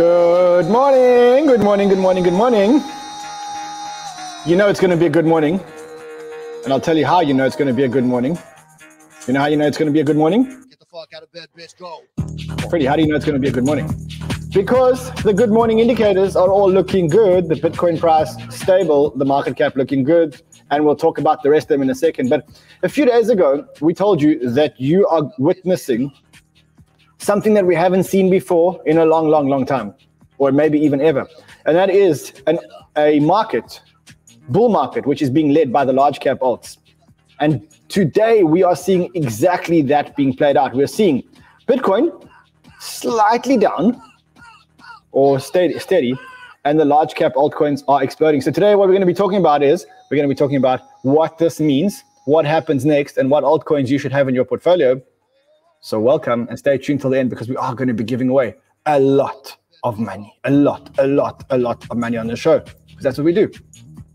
Good morning, good morning, good morning, good morning. You know it's going to be a good morning. And I'll tell you how you know it's going to be a good morning. You know how you know it's going to be a good morning? Get the fuck out of bed, bitch. Go. Freddie, how do you know it's going to be a good morning? Because the good morning indicators are all looking good. The Bitcoin price stable, the market cap looking good. And we'll talk about the rest of them in a second. But a few days ago, we told you that you are witnessing something that we haven't seen before in a long, long, long time, or maybe even ever. And that is an, a market, bull market, which is being led by the large cap alts. And today we are seeing exactly that being played out. We're seeing Bitcoin slightly down or steady, steady, and the large cap altcoins are exploding. So today what we're going to be talking about is we're going to be talking about what this means, what happens next, and what altcoins you should have in your portfolio. So welcome and stay tuned till the end because we are going to be giving away a lot of money, a lot, a lot, a lot of money on the show because that's what we do.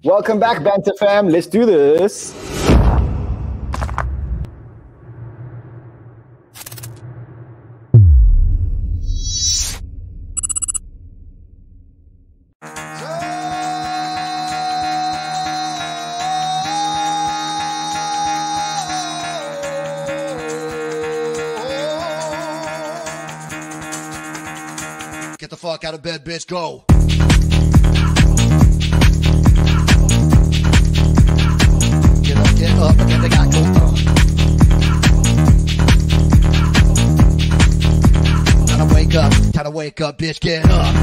Welcome back, Banter fam. Let's do this. Bed, bitch. Go. Get up, get up, get the guy go. Uh. Gotta wake up, gotta wake up, bitch. Get up.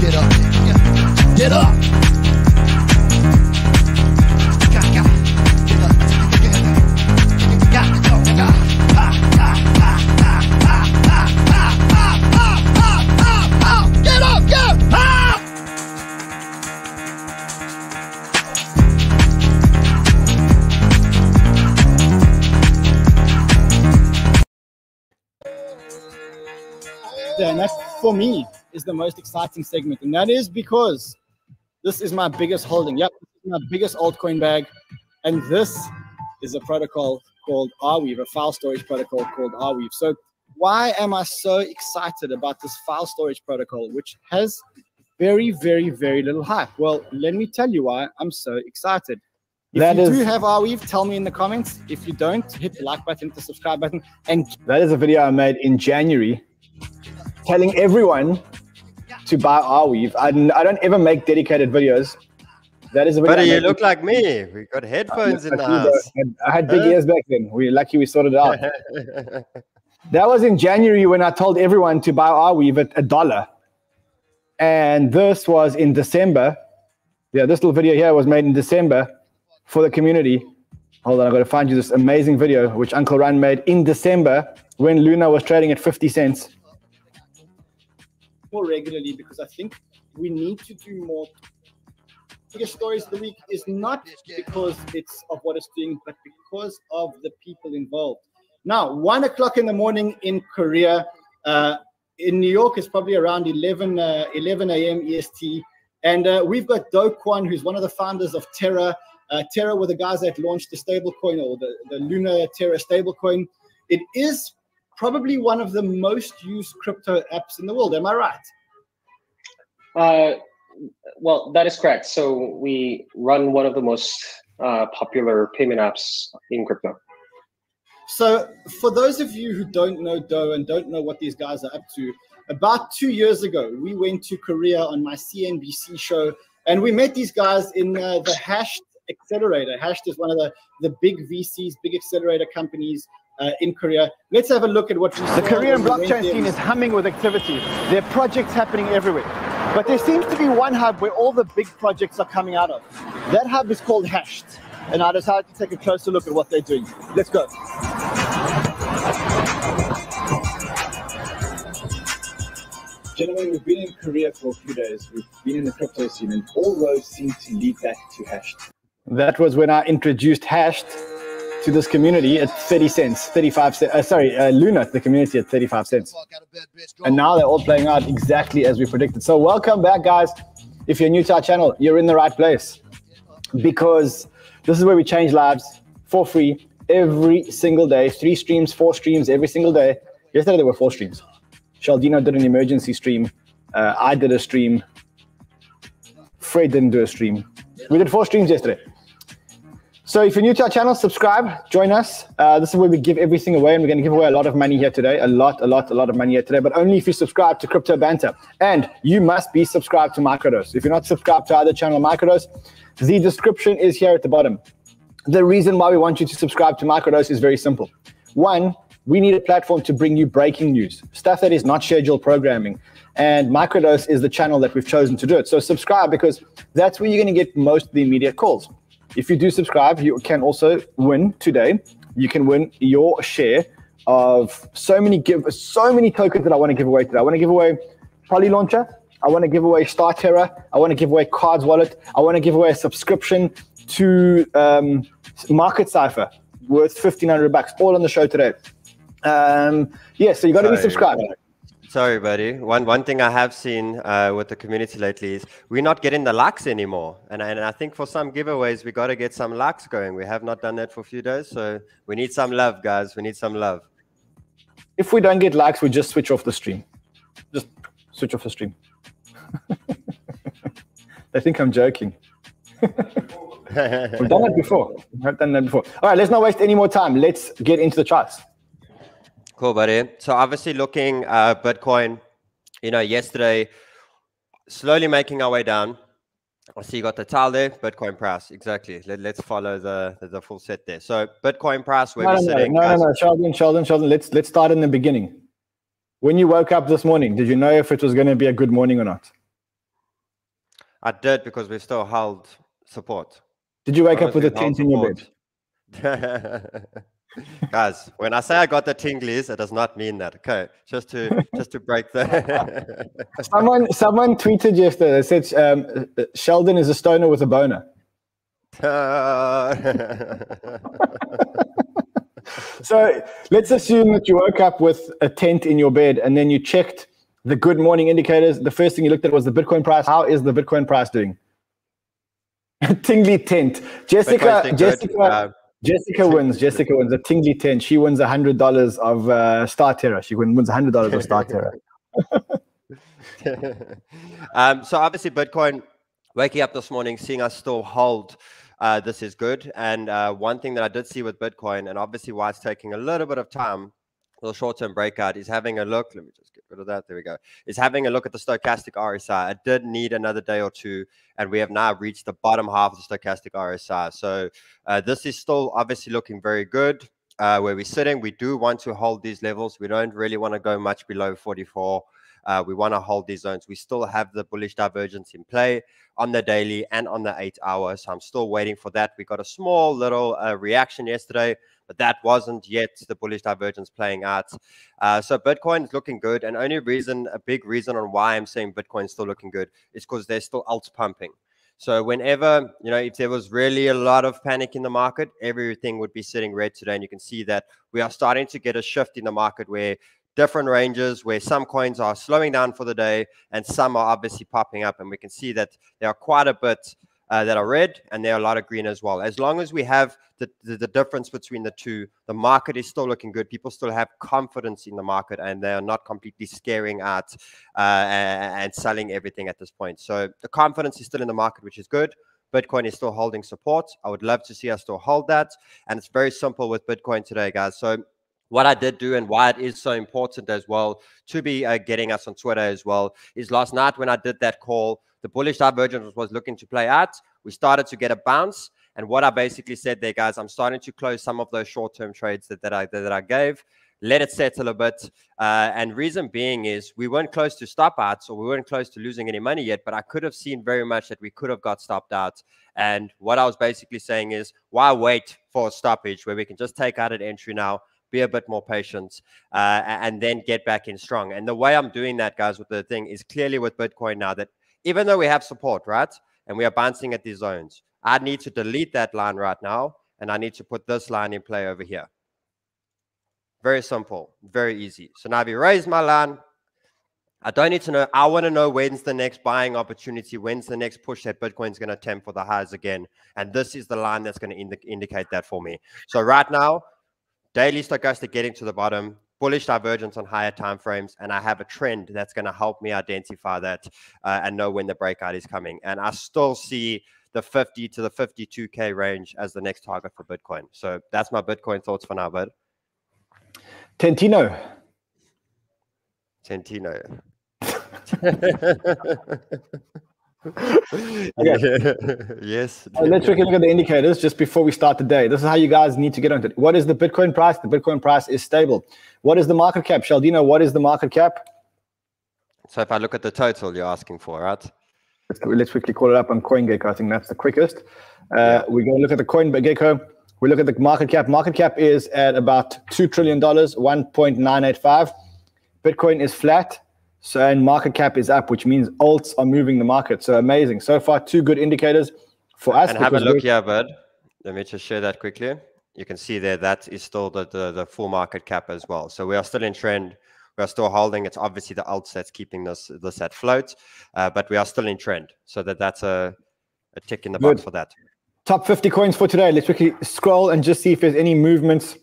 Get up, get up, get up. For me is the most exciting segment, and that is because this is my biggest holding. Yep, my biggest altcoin bag, and this is a protocol called Arweave, a file storage protocol called Arweave. So, why am I so excited about this file storage protocol, which has very, very, very little hype? Well, let me tell you why I'm so excited. If That you is- do have Arweave, tell me in the comments. If you don't, hit the like button, the subscribe button, and that is a video I made in January telling everyone to buy our weave. Arweave. I don't ever make dedicated videos. That is a video. But you look like me. We got headphones in the I house. had, I had big ears back then. We are lucky we sorted it out. that was in January when I told everyone to buy Arweave at a dollar. And this was in December. Yeah, this little video here was made in December for the community. Hold on, I got to find you this amazing video which Uncle Ran made in December when Luna was trading at 50 cents. More regularly because I think we need to do more. Biggest stories of the week is not because it's of what it's doing, but because of the people involved. Now, one o'clock in the morning in Korea, uh, in New York, it's probably around 11, uh, 11 a.m. EST. And uh, we've got Do Kwon, who's one of the founders of Terra. Uh, Terra were the guys that launched the stablecoin or the, the Luna Terra stablecoin. It is probably one of the most used crypto apps in the world. Am I right? Uh, well, that is correct. So we run one of the most uh, popular payment apps in crypto. So, for those of you who don't know Do and don't know what these guys are up to, about two years ago, we went to Korea on my CNBC show and we met these guys in uh, the Hashed Accelerator. Hashed is one of the, the big VCs, big accelerator companies uh, in Korea. Let's have a look at what we The Korean when we went blockchain scene is humming with activity. There are projects happening everywhere. But there seems to be one hub where all the big projects are coming out of. That hub is called Hashed. And I decided to take a closer look at what they're doing. Let's go. Gentlemen, we've been in Korea for a few days. We've been in the crypto scene, and all roads seem to lead back to Hashed. That was when I introduced Hashed to this community at 30 cents, 35 cents. Uh, sorry, uh, Luna, the community at 35 cents. Fuck out of bed, bitch. Go. And now they're all playing out exactly as we predicted. So, welcome back, guys. If you're new to our channel, you're in the right place because this is where we change lives for free every single day, three streams, four streams every single day. Yesterday there were four streams. Sheldino did an emergency stream. Uh, I did a stream. Fred didn't do a stream. We did four streams yesterday. So if you're new to our channel, subscribe, join us. Uh, this is where we give everything away, and we're going to give away a lot of money here today. A lot, a lot, a lot of money here today, but only if you subscribe to Crypto Banter. And you must be subscribed to Microdose. If you're not subscribed to our other channel, Microdose, the description is here at the bottom. The reason why we want you to subscribe to Microdose is very simple. One, we need a platform to bring you breaking news, stuff that is not scheduled programming. And Microdose is the channel that we've chosen to do it. So subscribe because that's where you're going to get most of the immediate calls. If you do subscribe, you can also win today. You can win your share of so many give so many tokens that I want to give away today. I want to give away Poly Launcher. I want to give away Star Terra. I want to give away Cards Wallet. I want to give away a subscription to um, Market Cipher worth fifteen hundred bucks. All on the show today. Um, yeah, so you got to be subscribed. Sorry, buddy. One one thing I have seen uh, with the community lately is we're not getting the likes anymore, and and I think for some giveaways we got to get some likes going. We have not done that for a few days, so we need some love, guys. We need some love. If we don't get likes, we just switch off the stream. Just switch off the stream. they think I'm joking. We've done that before. We've done that before. All right, let's not waste any more time. Let's get into the charts. Cool, buddy. So obviously looking uh, Bitcoin, you know, yesterday, slowly making our way down. I see you got the tile there, Bitcoin price. Exactly. Let, let's follow the, the, the full set there. So Bitcoin price, where No, we're no, no, sitting. no, no, no, Sheldon, Sheldon, Sheldon. Let's let's start in the beginning. When you woke up this morning, did you know if it was going to be a good morning or not? I did because we still held support. Did you wake up with a tent in your bed? Guys, when I say I got the tinglies, it does not mean that. Okay, just to just to break the. Someone someone tweeted yesterday. They said um, Sheldon is a stoner with a boner. So let's assume that you woke up with a tent in your bed and then you checked the good morning indicators. The first thing you looked at was the Bitcoin price. How is the Bitcoin price doing? tingly tent. Jessica. Jessica, Uh, Jessica wins. Jessica wins a tingly tent. She wins a hundred dollars of uh, Star Terra. She win- wins a hundred dollars of Star Terra. um, so obviously Bitcoin waking up this morning, seeing us still hold. Uh, this is good. And uh, one thing that I did see with Bitcoin, and obviously why it's taking a little bit of time, a little short-term breakout, is having a look. Let me just that. There we go. Is having a look at the stochastic RSI. I did need another day or two, and we have now reached the bottom half of the stochastic RSI. So uh, this is still obviously looking very good. Uh, where we're sitting, we do want to hold these levels. We don't really want to go much below 44. Uh, we want to hold these zones. We still have the bullish divergence in play on the daily and on the eight hour. So I'm still waiting for that. We got a small little uh, reaction yesterday, but that wasn't yet the bullish divergence playing out. Uh, so Bitcoin is looking good. And only reason, a big reason on why I'm saying Bitcoin still looking good is because they're still alt pumping. So whenever, you know, if there was really a lot of panic in the market, everything would be sitting red today. And you can see that we are starting to get a shift in the market where different ranges where some coins are slowing down for the day and some are obviously popping up. And we can see that there are quite a bit uh, that are red and there are a lot of green as well. As long as we have the, the, the difference between the two, the market is still looking good. People still have confidence in the market and they are not completely scaring out uh, and, selling everything at this point. So the confidence is still in the market, which is good. Bitcoin is still holding support. I would love to see us still hold that. And it's very simple with Bitcoin today, guys. So what I did do and why it is so important as well to be uh, getting us on Twitter as well is last night when I did that call, the bullish divergence was looking to play out. We started to get a bounce. And what I basically said there, guys, I'm starting to close some of those short-term trades that, that I that I gave. Let it settle a bit. Uh, and reason being is we weren't close to stop outs or we weren't close to losing any money yet, but I could have seen very much that we could have got stopped out. And what I was basically saying is why wait for a stoppage where we can just take out an entry now, be a bit more patient, uh, and then get back in strong. And the way I'm doing that, guys, with the thing is clearly with Bitcoin now that even though we have support, right, and we are bouncing at these zones, I need to delete that line right now, and I need to put this line in play over here. Very simple, very easy. So now if you raise my line, I don't need to know. I want to know when's the next buying opportunity, when's the next push that Bitcoin's going to attempt for the highs again. And this is the line that's going to indi- indicate that for me. So right now, daily stochastic getting to the bottom, bullish divergence on higher time frames, and I have a trend that's going to help me identify that uh, and know when the breakout is coming. And I still see the 50 to the 52k range as the next target for Bitcoin. So that's my Bitcoin thoughts for now, bud. Tentino. Tentino. yes. Uh, let's quickly look at the indicators just before we start the day. This is how you guys need to get onto it. What is the Bitcoin price? The Bitcoin price is stable. What is the market cap? Sheldino, what is the market cap? So if I look at the total you're asking for, right? Let's, let's quickly call it up on CoinGecko. I think that's the quickest. Uh, we go look at the CoinGecko. We look at the market cap. Market cap is at about $2 trillion, 1.985. Bitcoin is flat. So and market cap is up, which means alts are moving the market. So amazing. So far, two good indicators for us. And have a look here, bud. Let me just share that quickly. You can see there that is still the, the, the full market cap as well. So we are still in trend. We are still holding. It's obviously the alts that's keeping this this at float, uh, but we are still in trend. So that that's a, a tick in the box for that. Top 50 coins for today. Let's quickly scroll and just see if there's any movements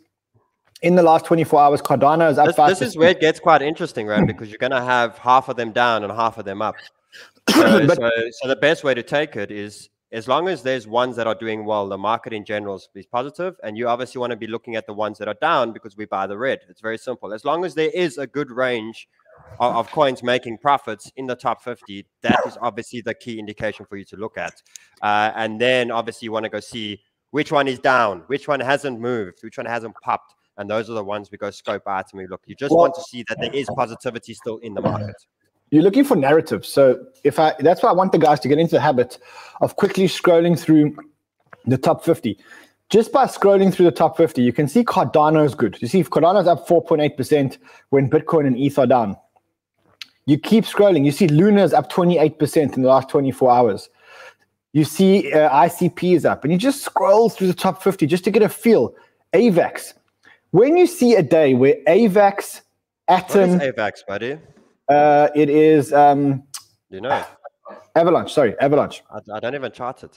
in the last 24 hours. Cardano is up This, this is where it gets quite interesting, right? Because you're going to have half of them down and half of them up. So, But- so, so the best way to take it is as long as there's ones that are doing well, the market in general is- is positive, and you obviously want to be looking at the ones that are down because we buy the red. It's very simple. As long as there is a good range of, of coins making profits in the top 50, that is obviously the key indication for you to look at. Uh, and then obviously you want to go see which one is down, which one hasn't moved, which one hasn't popped. And those are the ones we go scope out and we look. You just Well- want to see that there is positivity still in the market. you're looking for narrative. So if I that's why I want the guys to get into the habit of quickly scrolling through the top 50. Just by scrolling through the top 50, you can see Cardano is good. You see, if Cardano's up 4.8% when Bitcoin and ETH are down. You keep scrolling. You see Luna's up 28% in the last 24 hours. You see uh, ICP is up, and you just scroll through the top 50 just to get a feel. AVAX. When you see a day where AVAX, What is Atom, AVAX, buddy? uh, it is um, You know, Avalanche. Sorry, Avalanche. I, I don't even chart it.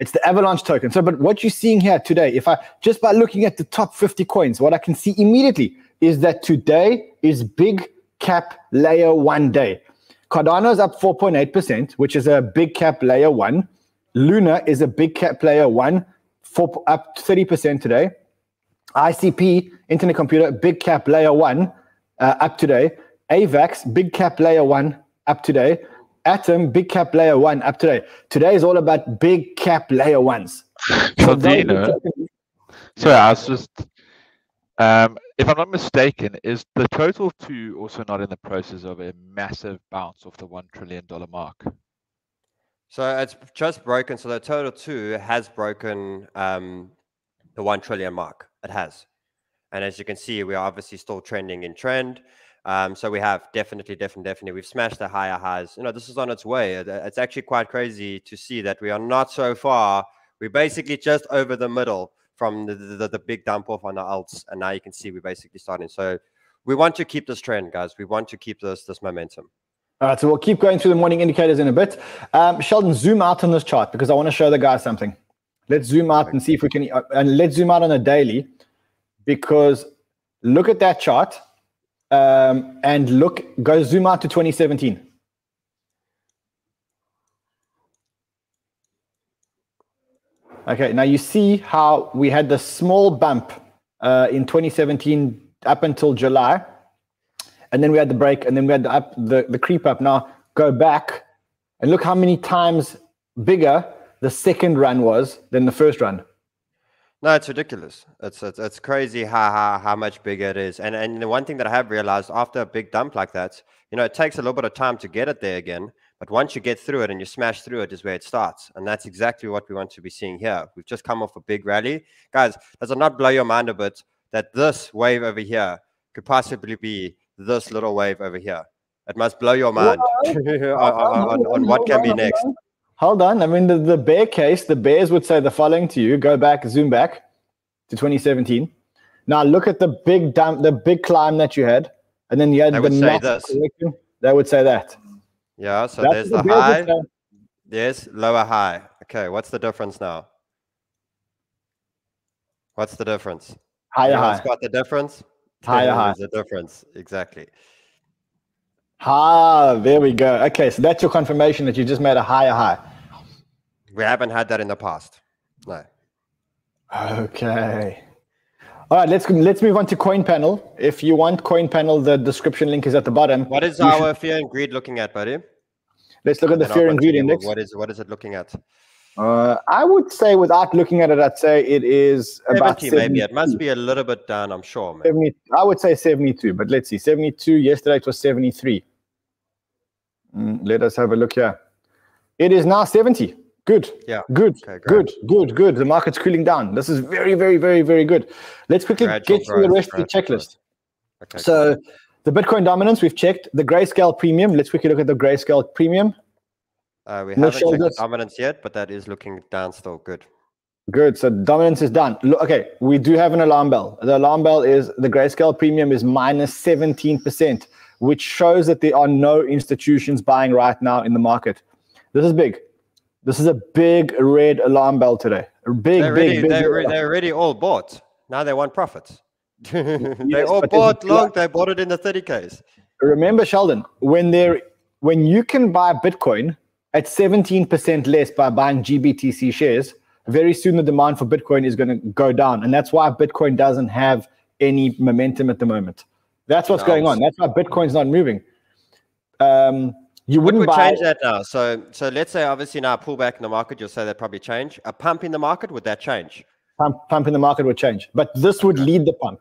It's the Avalanche token. So, but what you're seeing here today, if I just by looking at the top 50 coins, what I can see immediately is that today is big cap layer one day. Cardano is up 4.8%, which is a big cap layer one. Luna is a big cap layer one, four, up 30% today. ICP, Internet Computer, big cap layer one, uh, up today. AVAX, big cap layer one, up today. Atom, big cap layer one, up today. Today is all about big cap layer ones. So those Sheldino, tokens- sorry, I was just, um, if I'm not mistaken, is the total two also not in the process of a massive bounce off the one trillion dollar mark? So it's just broken. So the total two has broken um, the one trillion mark. It has, and as you can see, we are obviously still trending in trend. Um, so we have definitely, definitely, definitely, we've smashed the higher highs. You know, this is on its way. It's actually quite crazy to see that we are not so far. We're basically just over the middle from the, the, the big dump off on the alts, and now you can see we're basically starting. So we want to keep this trend, guys. We want to keep this this momentum. All right, so we'll keep going through the morning indicators in a bit. Um, Sheldon, zoom out on this chart because I want to show the guys something. Let's zoom out and see if we can, uh, and let's zoom out on a daily because look at that chart um, and look, go zoom out to 2017. Okay, now you see how we had the small bump uh, in 2017 up until July and then we had the break, and then we had the up the, the creep up. Now go back and look how many times bigger the second run was than the first run. No, it's ridiculous. It's it's, it's crazy how, how how much bigger it is. And and the one thing that I have realized after a big dump like that, you know, it takes a little bit of time to get it there again. But once you get through it and you smash through it, is where it starts. And that's exactly what we want to be seeing here. We've just come off a big rally, guys. Does it not blow your mind a bit that this wave over here could possibly be this little wave over here? It must blow your mind on, on, on, on what can be next. Hold on. I mean, the, the bear case, the bears would say the following to you. Go back, zoom back to 2017. Now look at the big dump, the big climb that you had, and then you had They the would say massive correction. They would say that. Yeah, so That's there's what the high, there's lower high. Okay, what's the difference now? What's the difference? Higher Anyone's high. got the difference? Higher high. A difference, exactly. Ah, there we go. Okay, so that's your confirmation that you just made a higher high. We haven't had that in the past. No. Okay. All right, let's let's move on to Coin Panel. If you want Coin Panel, the description link is at the bottom. What is You should- our fear and greed looking at, buddy? Let's look at the And fear and greed index. What is what is it looking at? Uh, I would say, without looking at it, I'd say it is about 70 maybe. It must be a little bit down, I'm sure, man. 70, I would say 72, but let's see. 72, yesterday it was 73. Mm, let us have a look here. It is now 70. Good. Yeah. Good. Okay, good. Good. Good. The market's cooling down. This is very, very, very, very good. Let's quickly Gradual get through the rest of the checklist. Okay, So the Bitcoin dominance, we've checked. The grayscale premium, let's quickly look at the grayscale premium. Uh, we No haven't checked shoulders. dominance yet, but that is looking down still. Good. Good. So dominance is done. Look, okay, we do have an alarm bell. The alarm bell is the grayscale premium is minus 17%, which shows that there are no institutions buying right now in the market. This is big. This is a big red alarm bell today. A big, They're big, already, big. they're, they're already all bought. Now they want profits. they Yes, all bought long. They bought it in the 30Ks. remember sheldon when there when you can buy bitcoin at 17% less by buying gbtc shares very soon the demand for bitcoin is going to go down and that's why bitcoin doesn't have any momentum at the moment that's what's going on that's why bitcoin's not moving um you wouldn't would buy change that now? So, so let's say obviously now pull back in the market. You'll say that probably change. A pump in the market would that change? pump, pump in the market would change but this would lead the pump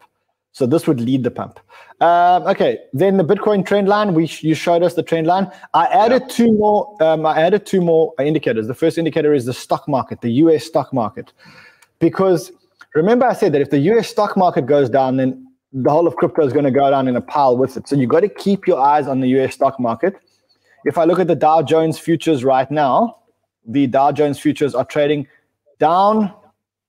so this would lead the pump. Um, okay then the bitcoin trend line we you showed us the trend line. I added two more um, i added two more indicators. The first indicator is the stock market the us stock market. Because remember i said that if the us stock market goes down then the whole of crypto is going to go down in a pile with it. So you got to keep your eyes on the us stock market. If i look at the dow jones futures right now the dow jones futures are trading down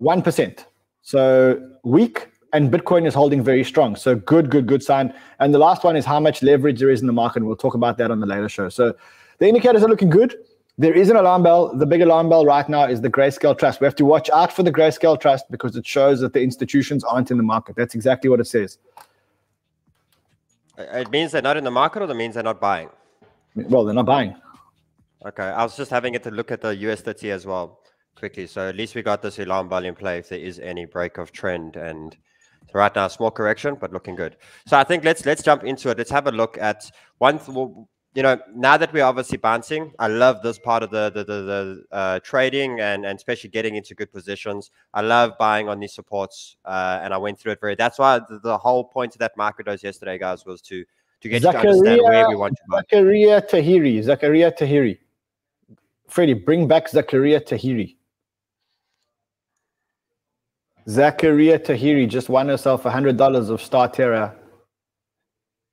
1%. So weak, and Bitcoin is holding very strong. So good, good, good sign. And the last one is how much leverage there is in the market. We'll talk about that on the later show. So the indicators are looking good. There is an alarm bell. The big alarm bell right now is the Grayscale Trust. We have to watch out for the Grayscale Trust because it shows that the institutions aren't in the market. That's exactly what it says. Uh, It means they're not in the market, or it means they're not buying. Well, they're not buying. Okay, I was just having it to look at the US30 as well quickly. So at least we got this alarm bell in play if there is any break of trend. And right now, small correction, but looking good. So I think let's let's jump into it. Let's have a look at one. You know, now that we're obviously bouncing, I love this part of the the the, the uh, trading and and especially getting into good positions. I love buying on these supports, uh, and I went through it very. That's why the, the whole point of that market dose yesterday, guys, was to to get you to understand where we want to buy. Zakaria Tahiri. Zakaria Tahiri. Freddie, bring back Zakaria Tahiri. Zakaria Tahiri just won herself $100 of Star Terra.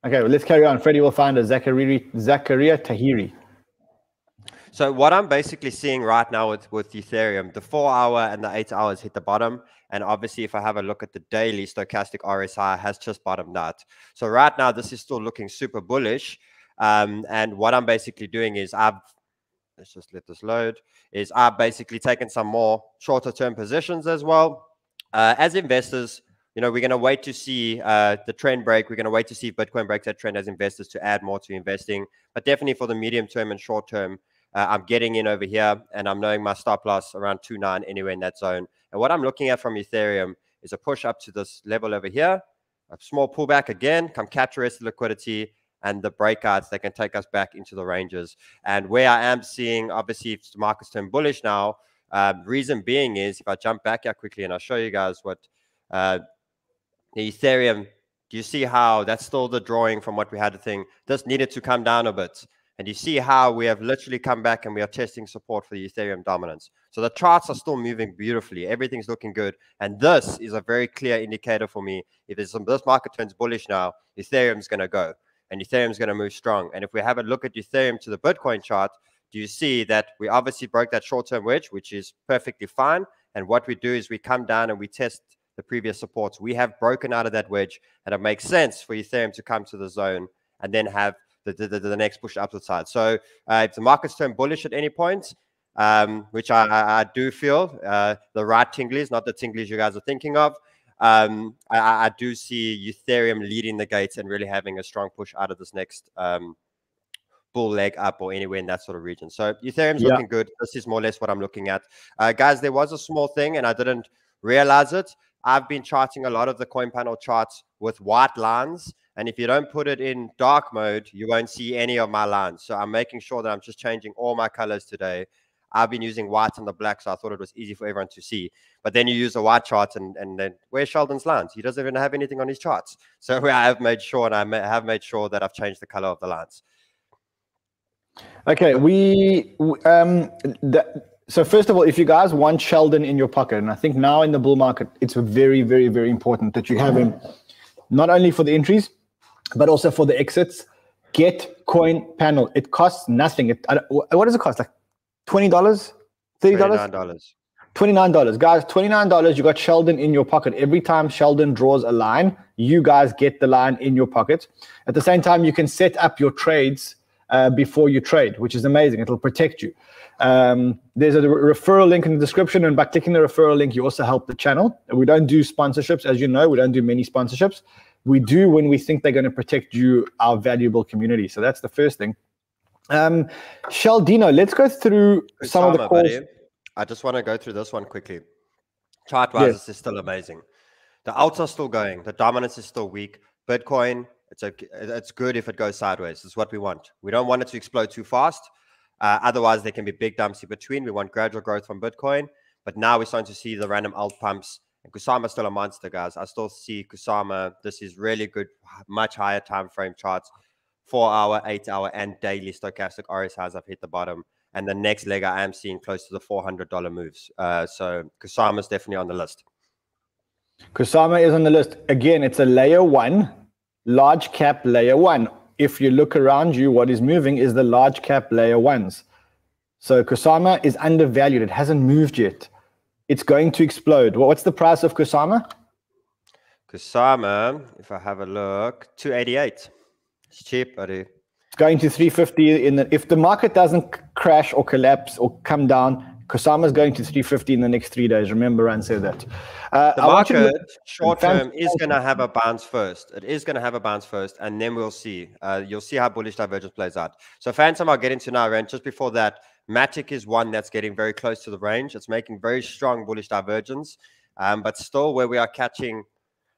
Okay, well, let's carry on. Freddie will find a Zakaria, Tahiri. So what I'm basically seeing right now with, with Ethereum, the four hour and the eight hours hit the bottom. And obviously, if I have a look at the daily stochastic RSI has just bottomed out. So right now, this is still looking super bullish. Um, and what I'm basically doing is I've let's just let this load. Is I've basically taken some more shorter term positions as well. Uh, as investors, you know, we're going to wait to see uh, the trend break. We're going to wait to see if Bitcoin breaks that trend as investors to add more to investing. But definitely for the medium term and short term, uh, I'm getting in over here and I'm knowing my stop loss around 2.9 anywhere in that zone. And what I'm looking at from Ethereum is a push up to this level over here, a small pullback again, come capture rest of liquidity, and the breakouts that can take us back into the ranges. And where I am seeing, obviously, if the market's turned bullish now, um, reason being is if I jump back here quickly and I'll show you guys what uh, the Ethereum, do you see how that's still the drawing from what we had to think? This needed to come down a bit. And you see how we have literally come back and we are testing support for the Ethereum dominance. So the charts are still moving beautifully. Everything's looking good. And this is a very clear indicator for me. If this, this market turns bullish now, Ethereum's going to go and Ethereum's going to move strong. And if we have a look at Ethereum to the Bitcoin chart, you see that we obviously broke that short-term wedge, which is perfectly fine. And what we do is we come down and we test the previous supports. We have broken out of that wedge, and it makes sense for Ethereum to come to the zone and then have the, the, the next push up the side. So uh, if the markets turn bullish at any point, um, which I, I, I, do feel uh, the right tinglies, not the tinglies you guys are thinking of. Um, I, I, do see Ethereum leading the gates and really having a strong push out of this next um, bull leg up or anywhere in that sort of region. So Ethereum's yeah. looking good. This is more or less what I'm looking at. Uh, guys, there was a small thing and I didn't realize it. I've been charting a lot of the coin panel charts with white lines. And if you don't put it in dark mode, you won't see any of my lines. So I'm making sure that I'm just changing all my colors today. I've been using white and the black, so I thought it was easy for everyone to see. But then you use a white chart, and, and then where's Sheldon's lines? He doesn't even have anything on his charts. So I have made sure, and I have made sure that I've changed the color of the lines. Okay, we um, the, so first of all, if you guys want Sheldon in your pocket, and I think now in the bull market, it's very, very, very important that you have him not only for the entries, but also for the exits. Get coin panel. It costs nothing. It, what does it cost? Like twenty dollars, thirty dollars, twenty nine dollars, twenty nine dollars, guys. Twenty nine dollars. You got Sheldon in your pocket every time Sheldon draws a line. You guys get the line in your pocket. At the same time, you can set up your trades uh, before you trade, which is amazing. It'll protect you. Um, there's a referral link in the description, and by clicking the referral link, you also help the channel. We don't do sponsorships, as you know. We don't do many sponsorships. We do when we think they're going to protect you, our valuable community. So that's the first thing. Um, Sheldino, let's go through some of the calls. Buddy, I just want to go through this one quickly. Chart wise, yes. is still amazing. The alts are still going. The dominance is still weak. Bitcoin, it's okay. It's good if it goes sideways. It's what we want. We don't want it to explode too fast. Uh, otherwise, there can be big dumps in between. We want gradual growth from Bitcoin. But now we're starting to see the random alt pumps. And Kusama's still a monster, guys. I still see Kusama. This is really good, much higher time frame charts. Four hour, eight hour, and daily stochastic RSIs have hit the bottom. And the next leg I am seeing close to the $400 moves. Uh, so Kusama's definitely on the list. Kusama is on the list. Again, it's a layer one, large cap layer one if you look around you, what is moving is the large cap layer ones. So Kusama is undervalued. It hasn't moved yet. It's going to explode. What's the price of Kusama? Kusama, if I have a look, 288. It's cheap, buddy. It's going to 350 in the, if the market doesn't crash or collapse or come down, Kusama's going to 350 in the next three days. Remember, Ran said that. Uh, the market short term is going to have a bounce first. It is going to have a bounce first, and then we'll see. Uh, you'll see how bullish divergence plays out. So, Fantom, I'll get into now, Ran. Just before that, Matic is one that's getting very close to the range. It's making very strong bullish divergence, um, but still, where we are catching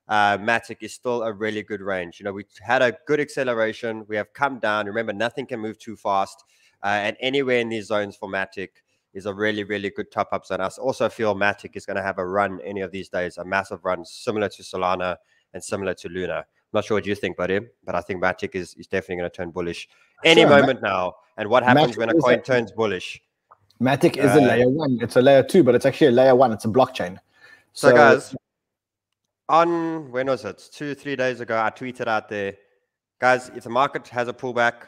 uh, Matic is still a really good range. You know, we had a good acceleration. We have come down. Remember, nothing can move too fast, uh, and anywhere in these zones for Matic is a really, really good top up zone. I also feel Matic is going to have a run any of these days, a massive run similar to Solana and similar to Luna. I'm not sure what you think, buddy, but I think Matic is, is definitely going to turn bullish any sure, moment now. And what happens Matic when a coin a, turns bullish? Matic is uh, a layer one. It's a layer two, but it's actually a layer one. It's a blockchain. So, so guys, on when was it? Two, three days ago, I tweeted out there, guys, if the market has a pullback,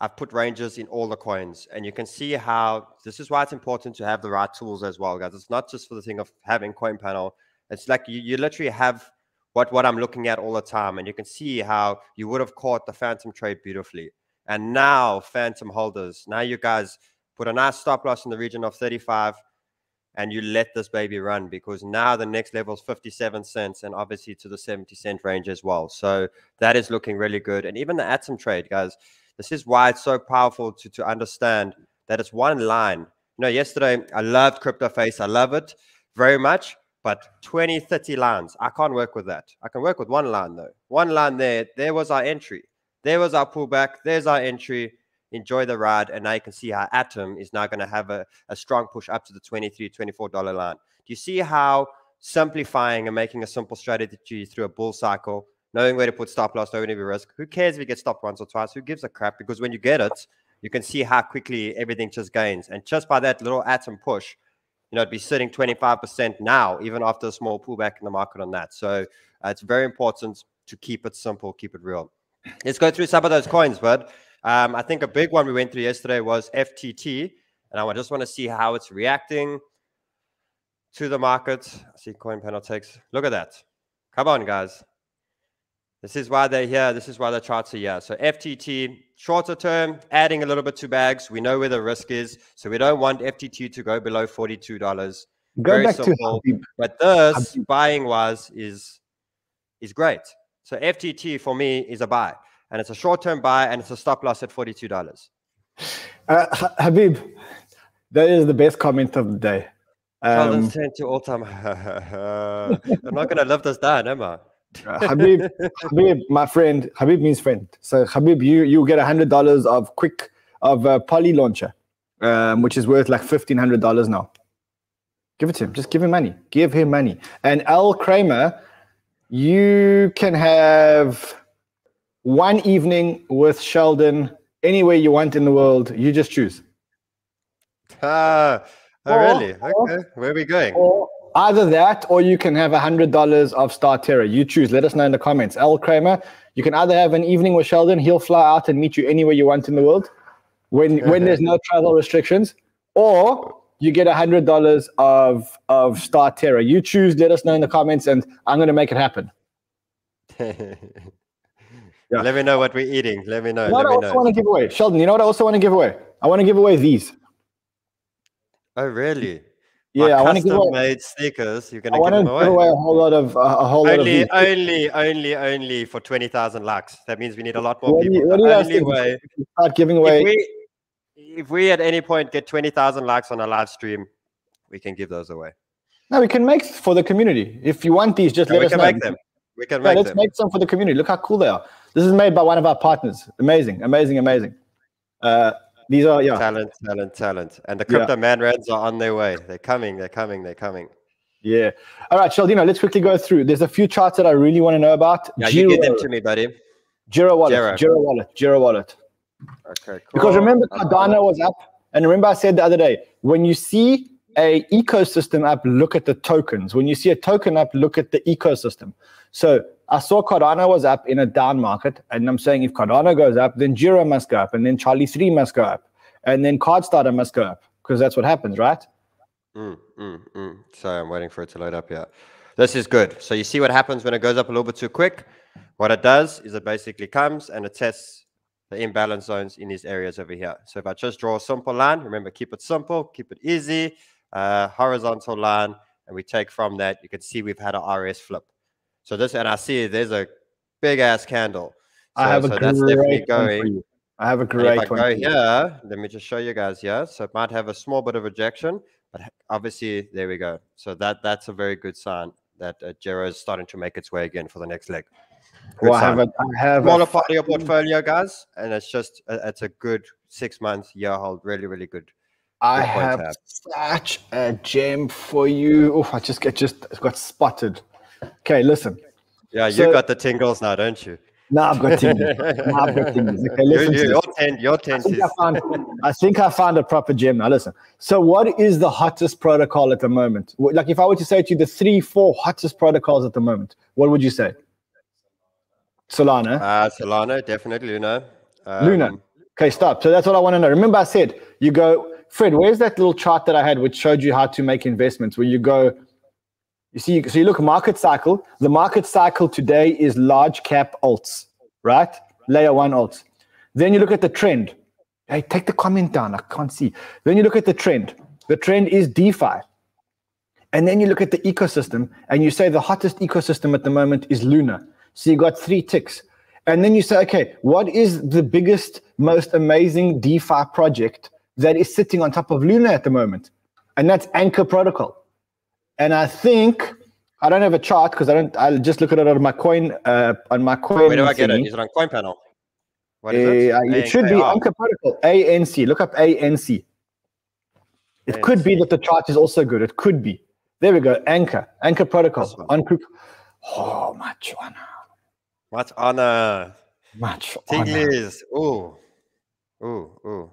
I've put ranges in all the coins, and you can see how this is why it's important to have the right tools as well, guys. It's not just for the thing of having coin panel. It's like you, you literally have what what I'm looking at all the time, and you can see how you would have caught the Fantom trade beautifully. And now, Fantom holders, now you guys put a nice stop loss in the region of 35, and you let this baby run because now the next level is 57 cents, and obviously to the 70 cent range as well. So that is looking really good. And even the atom trade, guys this is why it's so powerful to, to understand that it's one line. You know, yesterday I loved CryptoFace. I love it very much, but 20, 30 lines, I can't work with that. I can work with one line though. One line there, there was our entry. There was our pullback. There's our entry. Enjoy the ride. And now you can see how Atom is now going to have a, a strong push up to the 23 $24 line. Do you see how simplifying and making a simple strategy through a bull cycle knowing where to put stop loss, knowing every risk. Who cares if you get stopped once or twice? Who gives a crap? Because when you get it, you can see how quickly everything just gains. And just by that little atom push, you know, it'd be sitting 25% now, even after a small pullback in the market on that. So uh, it's very important to keep it simple, keep it real. Let's go through some of those coins, bud. Um, I think a big one we went through yesterday was FTT. And I just want to see how it's reacting to the market. I see coin panel takes. Look at that. Come on, guys. This is why they're here. This is why the charts are here. So FTT, shorter term, adding a little bit to bags. We know where the risk is. So we don't want FTT to go below $42. Go Very back simple. to. But this buying wise is is great. So FTT for me is a buy. And it's a short-term buy and it's a stop loss at $42. Uh, Habib, that is the best comment of the day. Um, to all-time. I'm not going to live this down, am I? Habib, Habib, my friend, Habib means friend. So Habib, you you get a hundred dollars of quick of uh, poly launcher, um, which is worth like fifteen hundred dollars now. Give it to him. Just give him money. Give him money. And Al Kramer, you can have one evening with Sheldon anywhere you want in the world. You just choose. Ah, oh, Or- really? Okay. Where are we going? Or either that, or you can have a hundred dollars of Star Terra. You choose. Let us know in the comments. Al Kramer, you can either have an evening with Sheldon. He'll fly out and meet you anywhere you want in the world, when when there's no travel restrictions, or you get a hundred dollars of of Star Terra. You choose. Let us know in the comments, and I'm gonna make it happen. Yeah. Let me know what we're eating. Let me know. You know what I Let me also know. want to give away, Sheldon. You know what I also want to give away? I want to give away these. Oh, really? Yeah, I want to give away. made sneakers. You're going to want give them give away. away a whole lot of uh, a whole lot of Only, only, only, only for 20,000 likes. That means we need a lot more What do you, people. what do you guys only way, Start giving away. if we, if we at any point get 20,000 likes on a live stream, we can give those away. No, we can make for the community. If you want these, just Yeah, let we us can know. make them. We can Yeah, make let's them. make some for the community. Look how cool they are. This is made by one of our partners. Amazing, amazing, amazing. Uh, these are yeah, Talent, talent, talent. And the Yeah. crypto man reds are on their way. They're coming, they're coming, they're coming. yeah. All right, Sheldino, let's quickly go through. There's a few charts that I really want to know about. Yeah, you give them to me, buddy. Gero wallet, Gero. Gero wallet, Gero wallet. Okay, cool. Because remember, Cardano was up, and remember I said the other day, when you see a ecosystem app, look at the tokens. When you see a token app, look at the ecosystem. So I saw Cardano was up in a down market, and I'm saying if Cardano goes up, then Gero must go up, and then Charli Three must go up, and then Cardstarter must go up, because that's what happens, right? Mm, mm, mm. Sorry, I'm waiting for it to load up here. This is good. So you see what happens when it goes up a little bit too quick? What it does is it basically comes and it tests the imbalance zones in these areas over here. So if I just draw a simple line, remember, keep it simple, keep it easy, uh, horizontal line, and we take from that, you can see we've had a RS flip. So this, and I see there's a big ass candle. I have a so great that's definitely going. I have a And great if I go here, let me just show you guys here. So it might have a small bit of rejection, but obviously there we go. So that that's a very good sign that uh, Gero is starting to make its way again for the next leg. Good Well, I have a, I have Smaller a, part of your portfolio, guys, and it's just uh, it's a good six month year hold. Really, really good. I good have have. such a gem for you. Oh, I just get just got spotted. Okay, listen. Yeah, So- you got the tingles now, don't you? Now I've got tingles. Now I've got tingles. Okay, listen. you- to your tent, your I tent think I, found, I think I found a proper gem. Now listen. So, what is the hottest protocol at the moment? Like, if I were to say to you the three, four hottest protocols at the moment, what would you say? Solana, uh, Solana, definitely Luna. Luna. Um, Okay, stop. So that's what I want to know. Remember, I said you go, Fred. Where's that little chart that I had, which showed you how to make investments? Where you go, you see, so you look market cycle. The market cycle today is large cap alts, right? Layer one alts. Then you look at the trend. Hey, take the comment down. I can't see. Then you look at the trend. The trend is DeFi. And then you look at the ecosystem and you say the hottest ecosystem at the moment is Luna. So you got three ticks. And then you say, okay, what is the biggest, most amazing DeFi project that is sitting on top of Luna at the moment? And that's Anchor Protocol. And I think I don't have a chart because I don't. I'll just look at it on my coin. Uh, on my coin. where do I get it? thingy. Is it on Coin Panel? What is Uh, it? it should be ANKR. Anchor Protocol. ANC. Look up ANC. It could be that the chart is also good. It could be. There we go. Anchor. Anchor Protocol. This one. On Cook. Oh, much honor. Much honor. Much honor. Tiglis. Ooh. Ooh, ooh.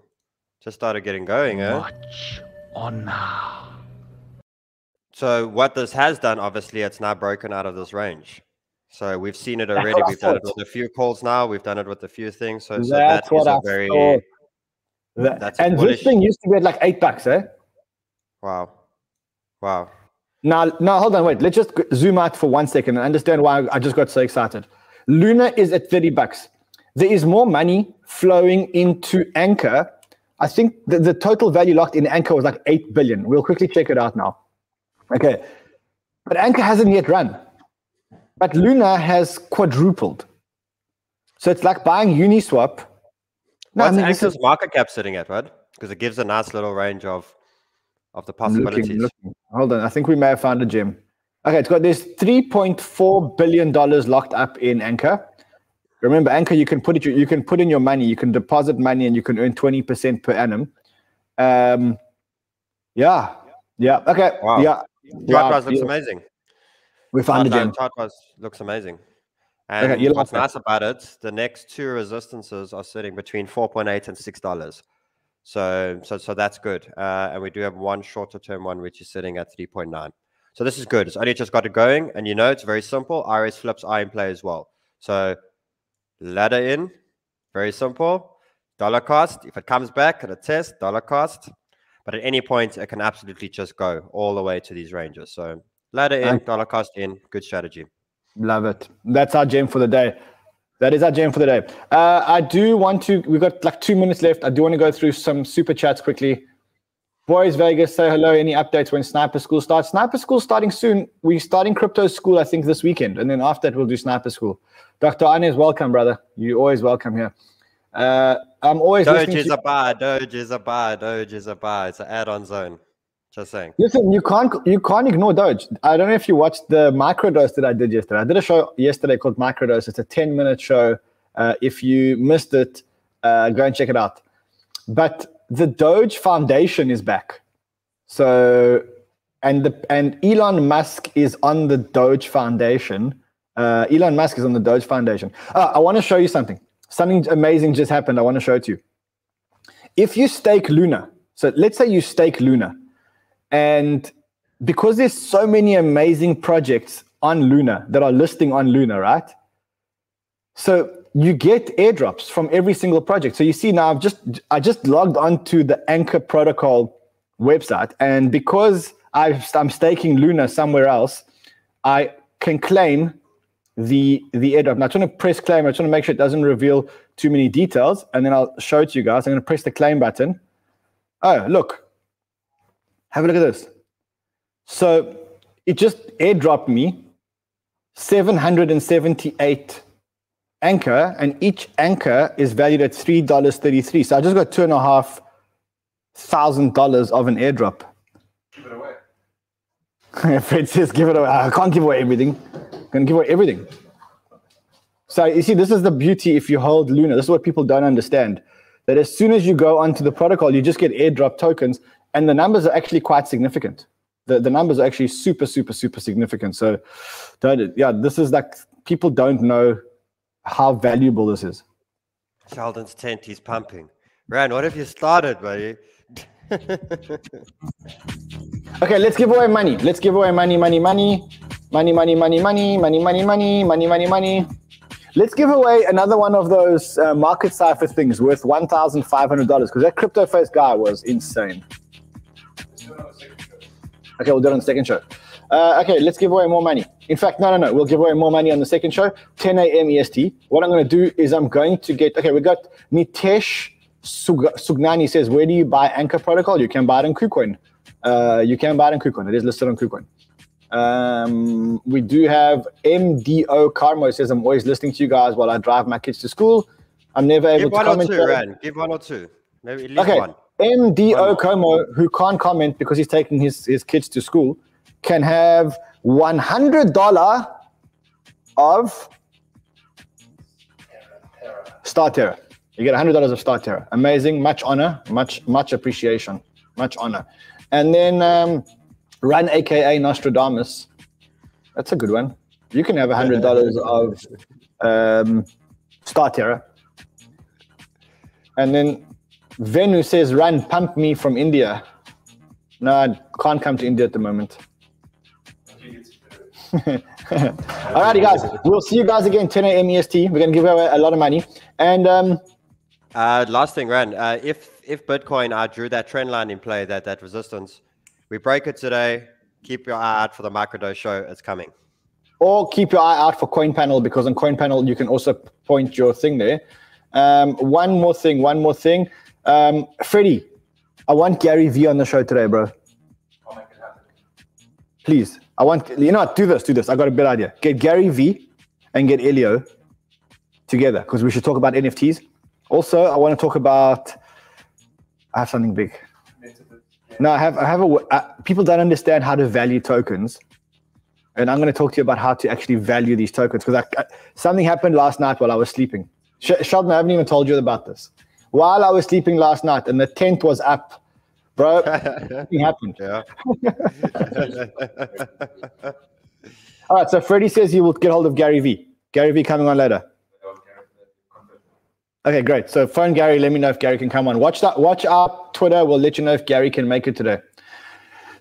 Just started getting going, eh? Much honor. So what this has done, obviously, it's now broken out of this range. So we've seen it already. We've done it with a few calls now. We've done it with a few things. So, so That's that is what a I very thought. That- and this thing used to be at like eight bucks, eh? wow. Wow. Now, now, hold on, wait. Let's just zoom out for one second and understand why I just got so excited. Luna is at 30 bucks. There is more money flowing into Anchor. I think the, the total value locked in Anchor was like 8 billion. We'll quickly check it out now. Okay. But Anchor hasn't yet run. But Luna has quadrupled. So it's like buying Uniswap. No, I What's mean, Anchor's is- market cap sitting at, right? Because it gives a nice little range of of the I'm looking, possibilities. looking. Hold on. I think we may have found a gem. Okay, it's got this $3.4 billion locked up in Anchor. Remember, Anchor, you can put it, you can put in your money, you can deposit money, and you can earn 20% per annum. Um, yeah, yeah, okay, Wow. yeah, Yeah, looks amazing. we found a gem. Chart- Chartwise looks amazing. Okay, And you like what's that. nice about it, the next two resistances are sitting between 4.8 and six dollars. So so so that's good. Uh, and we do have one shorter term one which is sitting at 3.9. So this is good. It's only just got it going, and you know it's very simple. RS flips are in play as well. So ladder in, very simple. Dollar cost. If it comes back at a test, dollar cost. But at any point, it can absolutely just go all the way to these ranges. So ladder in, dollar cost in, good strategy. Love it. That's our gem for the day. That is our gem for the day. Uh, I do want to, we've got like two minutes left. I do want to go through some super chats quickly. Boys Vegas, say hello. Any updates when Sniper School starts? Sniper School starting soon. We're starting crypto school, I think, this weekend. And then after that, we'll do Sniper School. Dr. Anez, welcome, brother. You're always welcome here. Uh, I'm always Doge is to- a buy, Doge is a buy, Doge is a buy. It's an add-on zone. Just saying. Listen, you can't you can't ignore Doge. I don't know if you watched the microdose that I did yesterday. I did a show yesterday called Microdose. It's a 10 minute show. Uh, if you missed it, uh, go and check it out. But the Doge Foundation is back. So and the and Elon Musk is on the Doge Foundation. Uh, Elon Musk is on the Doge Foundation. Uh, I want to show you something. Something amazing just happened. I want to show it to you. If you stake Luna, so let's say you stake Luna, and because there's so many amazing projects on Luna that are listing on Luna, right? So you get airdrops from every single project. So you see now I've just I just logged onto the Anchor Protocol website, and because I've, I'm staking Luna somewhere else, I can claim the the airdrop. Now I'm trying to press claim. I'm trying to make sure it doesn't reveal too many details, and then I'll show it to you guys. I'm going to press the claim button. Oh, look, have a look at this. So it just airdropped me 778 anchor, and each anchor is valued at three dollars thirty-three. So I just got two and a half thousand dollars of an airdrop. Give it away. Fred says, "Give it away." I can't give away everything. I'm gonna give away everything. So you see, this is the beauty if you hold Luna. This is what people don't understand. That as soon as you go onto the protocol, you just get airdrop tokens, and the numbers are actually quite significant. The, the numbers are actually super, super, super significant. So, don't, yeah, this is like people don't know how valuable this is. Sheldon's tent, he's pumping. Ran, what have you started, buddy? Okay, let's give away money. Let's give away money, money, money, money, money, money, money, money, money, money, money, money, money. Let's give away another one of those uh, market cipher things worth one thousand five hundred dollars because that crypto face guy was insane. Okay, we'll do it on the second show. Uh, okay, let's give away more money. In fact, no, no, no. We'll give away more money on the second show, 10 a.m. EST. What I'm going to do is I'm going to get. Okay, we got Nitesh Sug- Sugnani says, where do you buy Anchor Protocol? You can buy it on KuCoin. Uh, you can buy it on KuCoin. It is listed on KuCoin. Um, we do have MDO Karmo says, I'm always listening to you guys while I drive my kids to school. I'm never able Give to one or comment. two. Give one or two. Maybe at least Okay. one. MDO Como, who can't comment because he's taking his, his kids to school, can have $100 of Star Terra. You get $100 of Star Terra. Amazing. Much honor. Much, much appreciation. Much honor. And then um, Ran, aka Nostradamus. That's a good one. You can have a $100 of um, Star Terra. And then Venu says, Ran, pump me from India. No, I can't come to India at the moment. Alrighty, guys. We'll see you guys again 10 a.m. EST. We're going to give away a lot of money. And um, Uh, last thing, Ran. Uh, if if Bitcoin uh, drew that trend line in play, that that resistance, we break it today. Keep your eye out for the microdose show. It's coming. or keep your eye out for CoinPanel because on CoinPanel you can also point your thing there. Um, one more thing, one more thing. Um, Freddie, I want Gary V on the show today, bro. I'll make it happen. Please, I want you know do this, do this. I got a better idea. Get Gary V and get Elio together because we should talk about NFTs. Also, I want to talk about. I have something big. No, I have. I have a. Uh, people don't understand how to value tokens, and I'm going to talk to you about how to actually value these tokens because I, I, something happened last night while I was sleeping. Sh- Sheldon, I haven't even told you about this. While I was sleeping last night, and the tent was up, bro. something happened. Yeah. All right. So Freddie says he will get hold of Gary V. Gary V coming on later. Okay, great. So phone Gary. Let me know if Gary can come on. Watch that. Watch our Twitter. We'll let you know if Gary can make it today.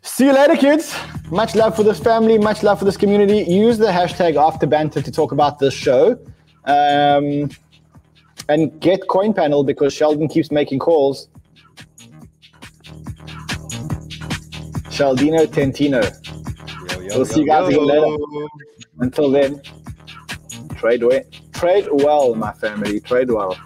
See you later, kids. Much love for this family. Much love for this community. Use the hashtag After Banter to talk about this show, um, and get CoinPanel because Sheldon keeps making calls. Sheldino Tentino. Yo, yo, We'll see you guys again later. Until then, trade well. Trade well, my family. Trade well.